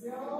Senhor.